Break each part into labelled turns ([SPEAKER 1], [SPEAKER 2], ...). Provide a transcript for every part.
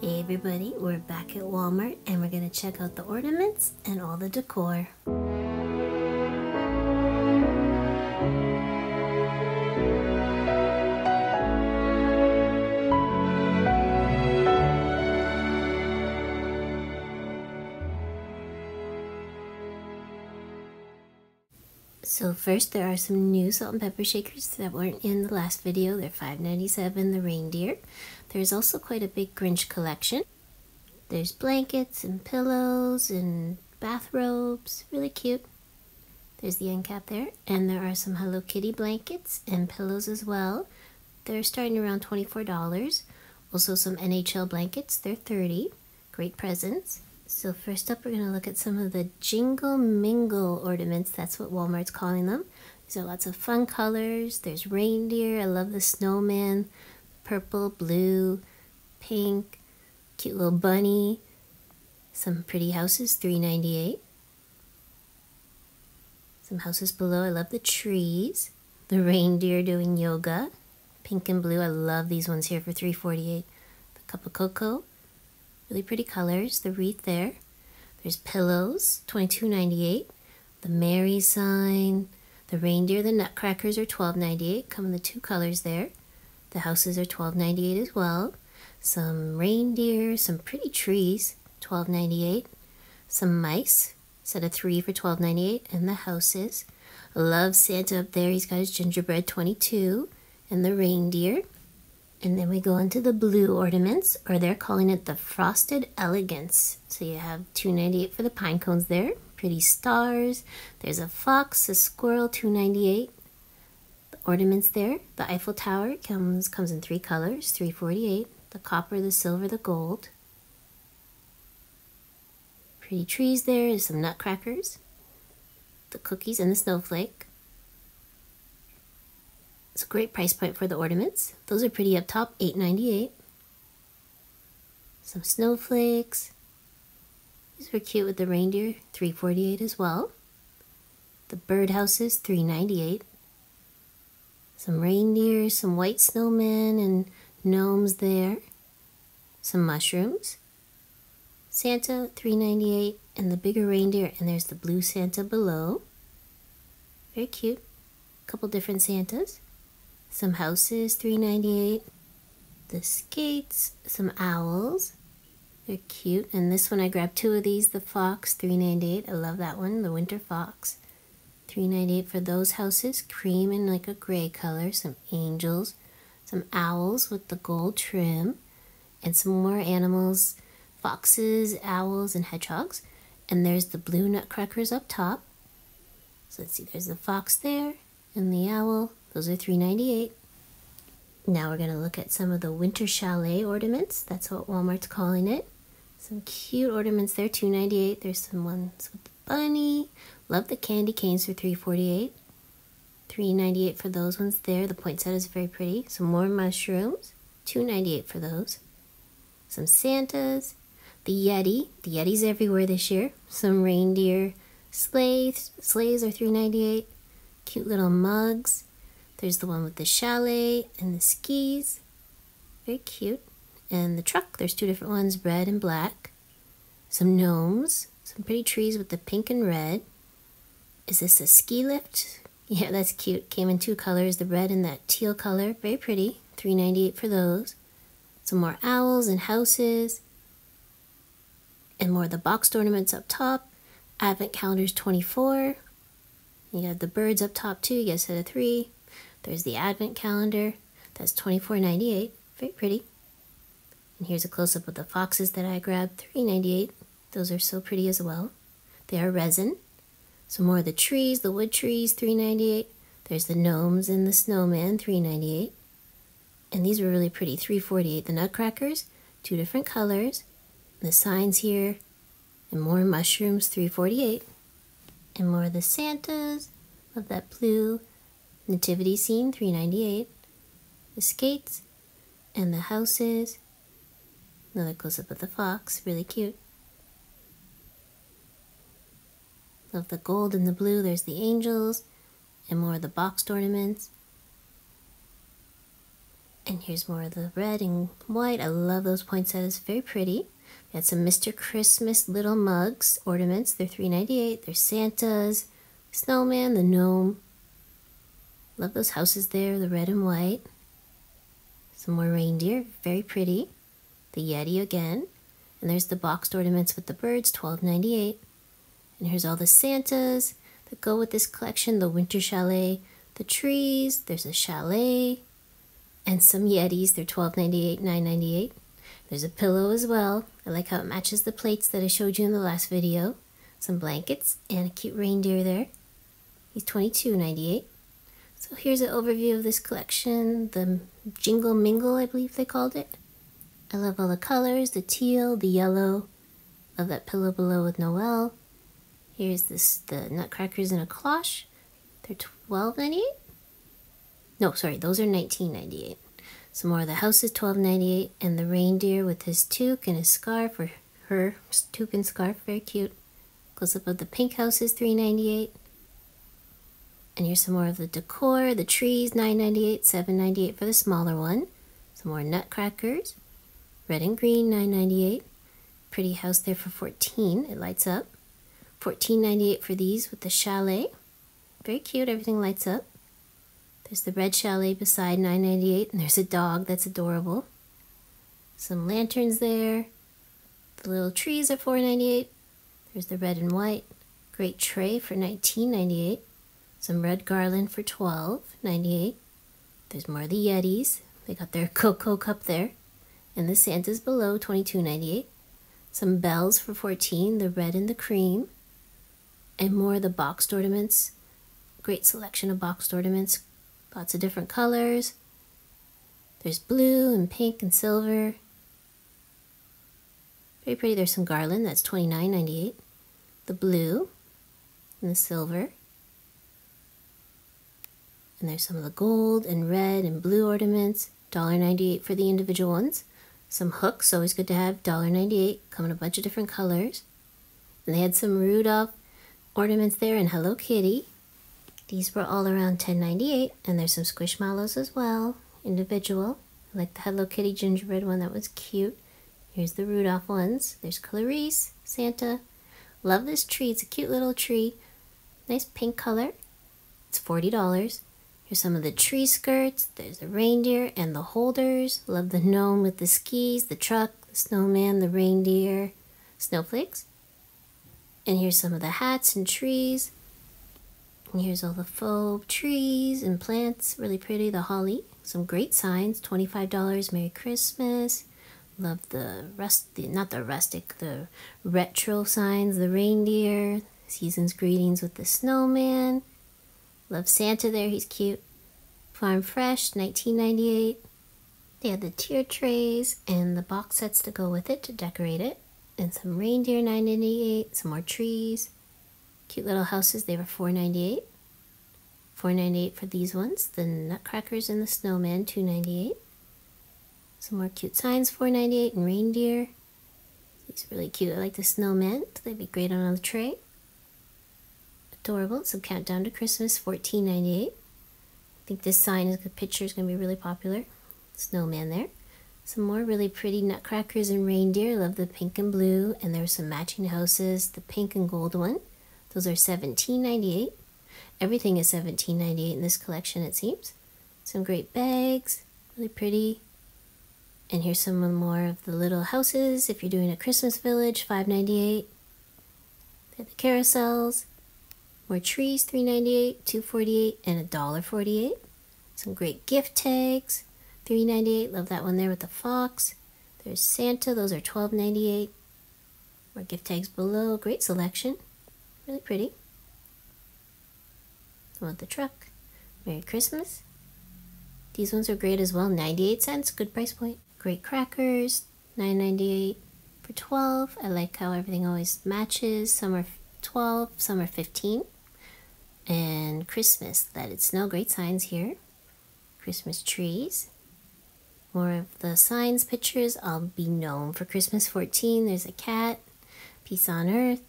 [SPEAKER 1] Hey everybody, we're back at Walmart and we're to check out the ornaments and all the decor. First there are some new salt and pepper shakers that weren't in the last video. They're $5.97, the reindeer. There's also quite a big Grinch collection. There's blankets and pillows and bathrobes. Really cute. There's the end cap there. And there are some Hello Kitty blankets and pillows as well. They're starting around $24. Also some NHL blankets. They're 30 Great presents. So first up, we're going to look at some of the Jingle Mingle ornaments. That's what Walmart's calling them. These are lots of fun colors. There's reindeer. I love the snowman. Purple, blue, pink, cute little bunny. Some pretty houses, three ninety eight. Some houses below. I love the trees. The reindeer doing yoga. Pink and blue. I love these ones here for three forty eight. The cup of cocoa Really pretty colors. The wreath there. There's pillows, twenty-two ninety-eight. The Merry sign, the reindeer, the nutcrackers are twelve ninety-eight. Come in the two colors there. The houses are twelve ninety-eight as well. Some reindeer, some pretty trees, twelve ninety-eight. Some mice, set of three for twelve ninety-eight, and the houses. love Santa up there. He's got his gingerbread 22 and the reindeer. And then we go into the blue ornaments, or they're calling it the Frosted Elegance. So you have 298 for the pine cones there. Pretty stars. There's a fox, a squirrel, 298. The ornaments there. The Eiffel Tower comes comes in three colors, 348. The copper, the silver, the gold. Pretty trees there. There's some nutcrackers. The cookies and the snowflake. It's a great price point for the ornaments. Those are pretty up top, $8.98. Some snowflakes. These were cute with the reindeer, $3.48 as well. The birdhouses, $3.98. Some reindeer, some white snowmen and gnomes there. Some mushrooms. Santa, $3.98, and the bigger reindeer, and there's the blue Santa below. Very cute. A couple different Santas some houses, 398 The skates, some owls. They're cute. And this one I grabbed two of these, the fox, 398 I love that one, the winter fox. 398 for those houses, cream and like a gray color, some angels, some owls with the gold trim, and some more animals, foxes, owls, and hedgehogs. And there's the blue nutcrackers up top. So let's see, there's the fox there, and the owl, those are $3.98. Now we're going to look at some of the winter chalet ornaments. That's what Walmart's calling it. Some cute ornaments there, $2.98. There's some ones with the bunny. Love the candy canes for $3.48. $3.98 for those ones there. The poinsettia is very pretty. Some more mushrooms. $2.98 for those. Some Santas. The Yeti. The Yeti's everywhere this year. Some reindeer. Sleighs. Sleighs are $3.98. Cute little mugs. There's the one with the chalet and the skis. Very cute. And the truck, there's two different ones, red and black. Some gnomes, some pretty trees with the pink and red. Is this a ski lift? Yeah, that's cute. Came in two colors, the red and that teal color. Very pretty. Three ninety eight for those. Some more owls and houses. And more of the boxed ornaments up top. Advent calendars 24. You got the birds up top too. You a set of three. There's the advent calendar. That's $24.98. Very pretty. And here's a close-up of the foxes that I grabbed. $3.98. Those are so pretty as well. They are resin. Some more of the trees, the wood trees, $3.98. There's the gnomes and the snowman, $3.98. And these were really pretty, $3.48. The nutcrackers, two different colors. The signs here, and more mushrooms, $3.48. And more of the Santas, of that blue nativity scene 398 the skates and the houses another close-up of the fox really cute love the gold and the blue there's the angels and more of the boxed ornaments And here's more of the red and white. I love those poinsettias. Very pretty. We had some Mr. Christmas little mugs, ornaments. They're $3.98. They're Santa's, snowman, the gnome. Love those houses there, the red and white. Some more reindeer, very pretty. The Yeti again. And there's the boxed ornaments with the birds, $12.98. And here's all the Santas that go with this collection, the Winter Chalet, the trees, there's a chalet, and some Yetis. They're $12.98, $9.98. There's a pillow as well. I like how it matches the plates that I showed you in the last video. Some blankets and a cute reindeer there. He's $22.98. So here's an overview of this collection. The Jingle Mingle, I believe they called it. I love all the colors, the teal, the yellow. Love that pillow below with Noel. Here's this the nutcrackers in a cloche. They're $12.98. No, sorry, those are $19.98. Some more of the house is $12.98 and the reindeer with his toque and his scarf or her toque and scarf, very cute. Close up of the pink house is $3.98. And here's some more of the decor, the trees, $9.98, $7.98 for the smaller one. Some more nutcrackers, red and green, $9.98. Pretty house there for 14 it lights up. $14.98 for these with the chalet. Very cute, everything lights up. There's the red chalet beside 9.98, and there's a dog that's adorable. Some lanterns there. The little trees are 4.98. There's the red and white. Great tray for 19.98. Some red garland for 12.98. There's more of the Yetis. They got their cocoa cup there. And the Santas below, 22.98. Some bells for 14, the red and the cream. And more of the boxed ornaments. Great selection of boxed ornaments. Lots of different colors. There's blue and pink and silver. Very pretty. There's some garland. That's $29.98. The blue and the silver. And there's some of the gold and red and blue ornaments. $1.98 for the individual ones. Some hooks, always good to have. $1.98, come in a bunch of different colors. And they had some Rudolph ornaments there and Hello Kitty. These were all around $10.98, and there's some Squishmallows as well, individual. I like the Hello Kitty gingerbread one, that was cute. Here's the Rudolph ones. There's Clarice, Santa. Love this tree, it's a cute little tree. Nice pink color. It's $40. Here's some of the tree skirts. There's the reindeer and the holders. Love the gnome with the skis, the truck, the snowman, the reindeer, snowflakes. And here's some of the hats and trees. And here's all the faux trees and plants. Really pretty. The holly. Some great signs. $25. Merry Christmas. Love the rust, the, not the rustic, the retro signs. The reindeer. Season's greetings with the snowman. Love Santa there, he's cute. Farm Fresh, 1998. They had the tier trays and the box sets to go with it to decorate it. And some reindeer, 998. Some more trees. Cute little houses, they were 498. 498 for these ones. The Nutcrackers and the Snowman, 298. Some more cute signs, 498 and reindeer. These really cute. I like the snowman. They'd be great on a tray adorable. So Countdown to Christmas, fourteen ninety eight. I think this sign is the picture is gonna be really popular. Snowman there. Some more really pretty nutcrackers and reindeer. Love the pink and blue, and there there's some matching houses. The pink and gold one. Those are seventeen ninety eight. Everything is seventeen ninety eight in this collection, it seems. Some great bags, really pretty. And here's some more of the little houses. If you're doing a Christmas village, five ninety eight. The carousels, more trees, three ninety eight, two forty eight, and a dollar forty eight. Some great gift tags, three ninety eight. Love that one there with the fox. There's Santa. Those are twelve ninety eight. More gift tags below. Great selection. Really pretty. I want the truck. Merry Christmas. These ones are great as well. 98 cents. Good price point. Great crackers. 9.98 for 12. I like how everything always matches. Some are 12, some are 15 and Christmas. that it's snow. Great signs here. Christmas trees. More of the signs pictures. I'll be known for Christmas 14. There's a cat. Peace on Earth.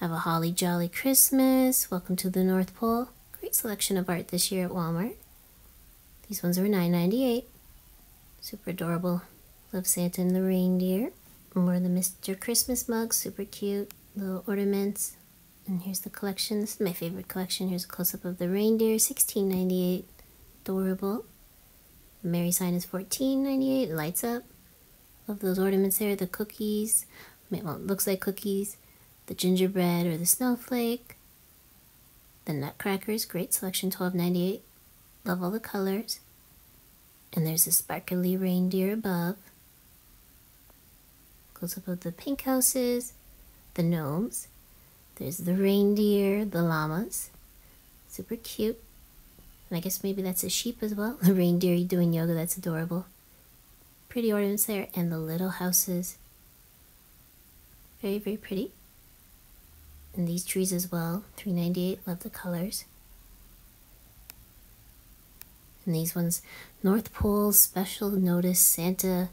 [SPEAKER 1] Have a holly jolly Christmas. Welcome to the North Pole. Great selection of art this year at Walmart. These ones are $9.98. Super adorable. Love Santa and the reindeer. More of the Mr. Christmas mugs, super cute. Little ornaments. And here's the collection. This is my favorite collection. Here's a close-up of the reindeer, $16.98. Adorable. The Merry sign is $14.98. Lights up. Love those ornaments there. The cookies. Well, it looks like cookies. The gingerbread or the snowflake. The nutcrackers. Great selection. $12.98. Love all the colors. And there's a sparkly reindeer above. Close up of the pink houses, the gnomes. There's the reindeer, the llamas. Super cute. And I guess maybe that's a sheep as well. The reindeer doing yoga, that's adorable. Pretty ornaments there, and the little houses. Very, very pretty. And these trees as well. 398 love the colors. And these ones, North Pole Special Notice Santa.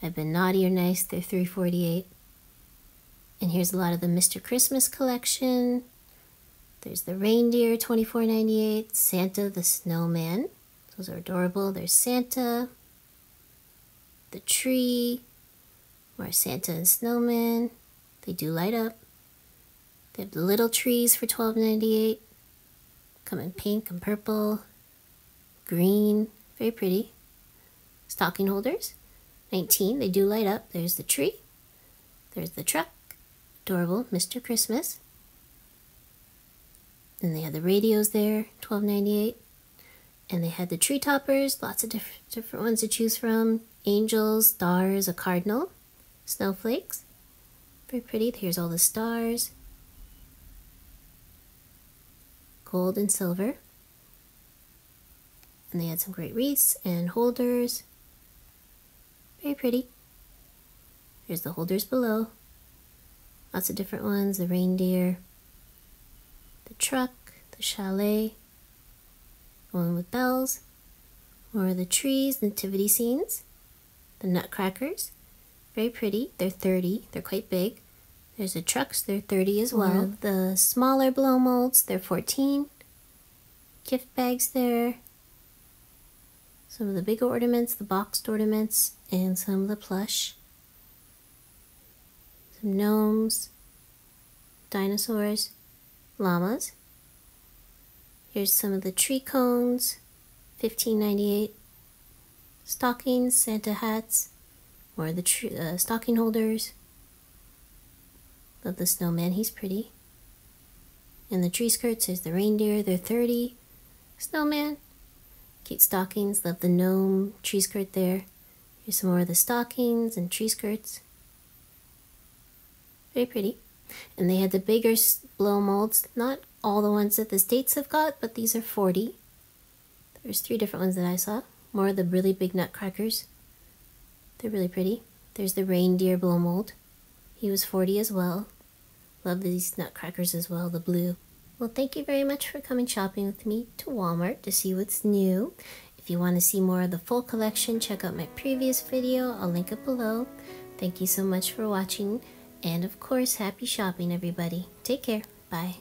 [SPEAKER 1] I've been naughty or nice. They're 348. And here's a lot of the Mr. Christmas collection. There's the reindeer, 24.98. Santa the snowman. Those are adorable. There's Santa. The tree. More Santa and snowman. They do light up. They have the little trees for 12.98. Come in pink and purple green, very pretty. Stocking holders, 19. They do light up. There's the tree. There's the truck. Adorable, Mr. Christmas. And they had the radios there, 12.98. And they had the tree toppers, lots of different different ones to choose from. Angels, stars, a cardinal, snowflakes. Very pretty. Here's all the stars. Gold and silver. And they had some great wreaths and holders. Very pretty. Here's the holders below. Lots of different ones. The reindeer, the truck, the chalet, the one with bells, more of the trees, nativity scenes, the nutcrackers. Very pretty. They're 30. They're quite big. There's the trucks. They're 30 as well. The smaller blow molds. They're 14. Gift bags there some of the bigger ornaments, the boxed ornaments, and some of the plush. Gnomes, dinosaurs, llamas. Here's some of the tree cones, 15.98. Stockings, Santa hats, or the tree, uh, stocking holders. Love the snowman, he's pretty. And the tree skirts is the reindeer, they're 30. Snowman, Cute stockings. Love the gnome tree skirt there. Here's some more of the stockings and tree skirts. Very pretty. And they had the bigger blow molds. Not all the ones that the States have got, but these are 40. There's three different ones that I saw. More of the really big nutcrackers. They're really pretty. There's the reindeer blow mold. He was 40 as well. Love these nutcrackers as well, the blue. Well, thank you very much for coming shopping with me to Walmart to see what's new. If you want to see more of the full collection, check out my previous video. I'll link it below. Thank you so much for watching. And of course, happy shopping, everybody. Take care. Bye.